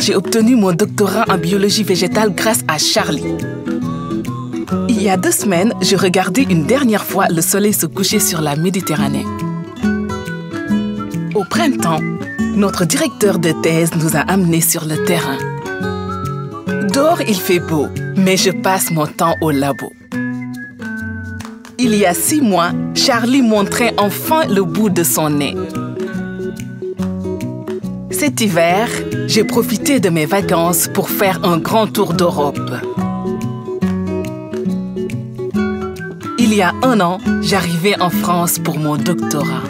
j'ai obtenu mon doctorat en biologie végétale grâce à Charlie. Il y a deux semaines, je regardais une dernière fois le soleil se coucher sur la Méditerranée. Au printemps, notre directeur de thèse nous a amenés sur le terrain. Dehors, il fait beau, mais je passe mon temps au labo. Il y a six mois, Charlie montrait enfin le bout de son nez. Cet hiver, j'ai profité de mes vacances pour faire un grand tour d'Europe. Il y a un an, j'arrivais en France pour mon doctorat.